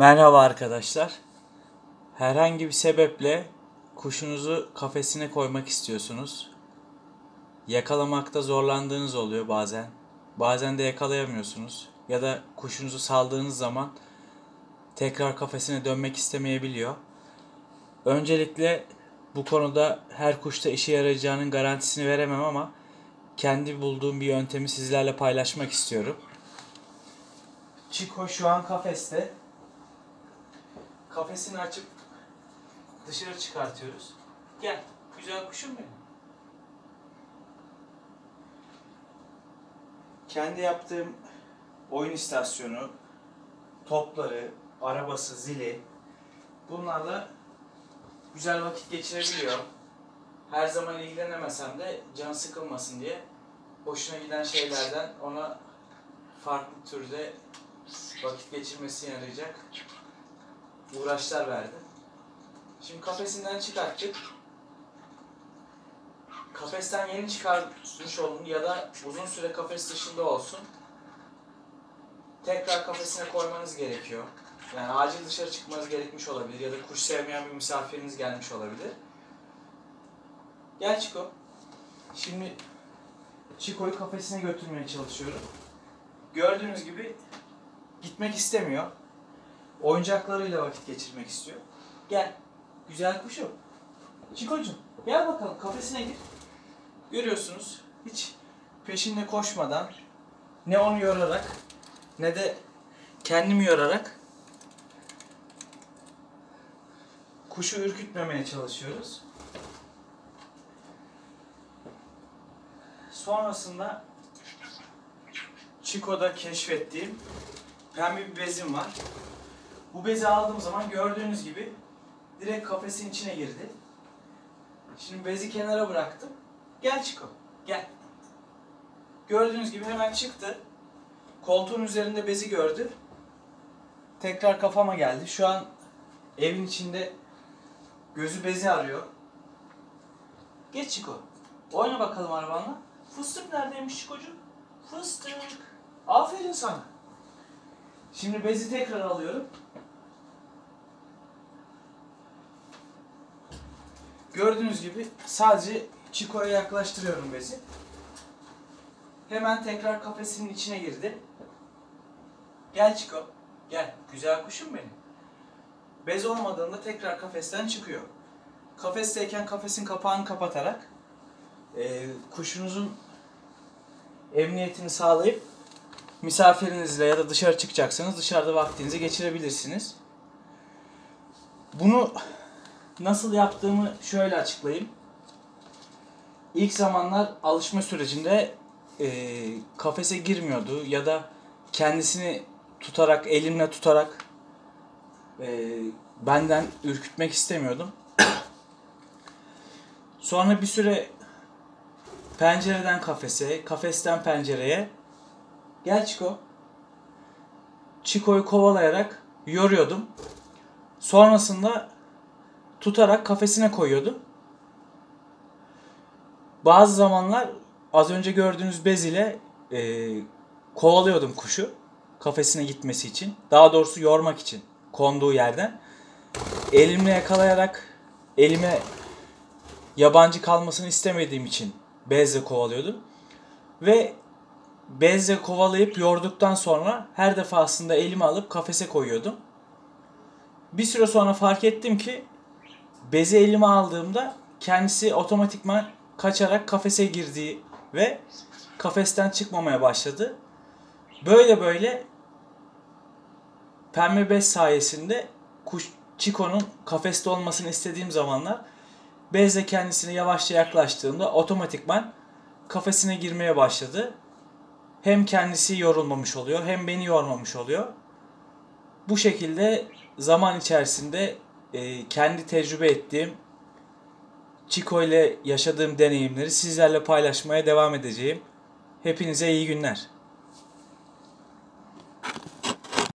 Merhaba arkadaşlar. Herhangi bir sebeple kuşunuzu kafesine koymak istiyorsunuz. Yakalamakta zorlandığınız oluyor bazen. Bazen de yakalayamıyorsunuz. Ya da kuşunuzu saldığınız zaman tekrar kafesine dönmek istemeyebiliyor. Öncelikle bu konuda her kuşta işe yarayacağının garantisini veremem ama kendi bulduğum bir yöntemi sizlerle paylaşmak istiyorum. Chico şu an kafeste. Kafesini açıp dışarı çıkartıyoruz. Gel, güzel kuşum benim. Kendi yaptığım oyun istasyonu, topları, arabası, zili bunlarla güzel vakit geçirebiliyor. Her zaman ilgilenemesem de can sıkılmasın diye hoşuna giden şeylerden ona farklı türde vakit geçirmesi yarayacak uğraşlar verdim. Şimdi kafesinden çıkarttık. Kafesten yeni çıkarmış olun ya da uzun süre kafes dışında olsun. Tekrar kafesine koymanız gerekiyor. Yani acil dışarı çıkmanız gerekmiş olabilir ya da kuş sevmeyen bir misafiriniz gelmiş olabilir. Gel Çiko. Şimdi Çiko'yu kafesine götürmeye çalışıyorum. Gördüğünüz gibi gitmek istemiyor. Oyuncaklarıyla vakit geçirmek istiyor. Gel. Güzel kuşum. Çikocuğum gel bakalım kafesine gir. Görüyorsunuz hiç peşinde koşmadan ne onu yorarak ne de kendimi yorarak kuşu ürkütmemeye çalışıyoruz. Sonrasında Chico'da keşfettiğim pembe bir bezim var. Bu bezi aldığım zaman gördüğünüz gibi direkt kafesin içine girdi. Şimdi bezi kenara bıraktım. Gel Chico, gel. Gördüğünüz gibi hemen çıktı. Koltuğun üzerinde bezi gördü. Tekrar kafama geldi. Şu an evin içinde gözü bezi arıyor. Geç Chico. Oyna bakalım arabanla. Fıstık neredeymiş Chico'cum? Fıstık. Aferin sana. Şimdi bezi tekrar alıyorum. Gördüğünüz gibi sadece Chico'ya yaklaştırıyorum bezi. Hemen tekrar kafesinin içine girdi. Gel Chico. Gel. Güzel kuşum benim. Bez olmadığında tekrar kafesten çıkıyor. Kafesteyken kafesin kapağını kapatarak e, kuşunuzun emniyetini sağlayıp misafirinizle ya da dışarı çıkacaksanız dışarıda vaktinizi geçirebilirsiniz. Bunu nasıl yaptığımı şöyle açıklayayım. İlk zamanlar alışma sürecinde e, kafese girmiyordu ya da kendisini tutarak, elimle tutarak e, benden ürkütmek istemiyordum. Sonra bir süre pencereden kafese, kafesten pencereye gel Çiko. Çiko'yu kovalayarak yoruyordum. Sonrasında tutarak kafesine koyuyordum. Bazı zamanlar az önce gördüğünüz bez ile e, kovalıyordum kuşu kafesine gitmesi için. Daha doğrusu yormak için konduğu yerden. Elimle yakalayarak elime yabancı kalmasını istemediğim için bezle kovalıyordum. Ve bezle kovalayıp yorduktan sonra her defasında elimi alıp kafese koyuyordum. Bir süre sonra fark ettim ki bezi elime aldığımda kendisi otomatikman kaçarak kafese girdiği ve kafesten çıkmamaya başladı. Böyle böyle pembe bez sayesinde kuş Chico'nun kafeste olmasını istediğim zamanlar bezle kendisine yavaşça yaklaştığımda otomatikman kafesine girmeye başladı. Hem kendisi yorulmamış oluyor hem beni yormamış oluyor. Bu şekilde zaman içerisinde e, kendi tecrübe ettiğim Chico ile yaşadığım deneyimleri sizlerle paylaşmaya devam edeceğim. Hepinize iyi günler.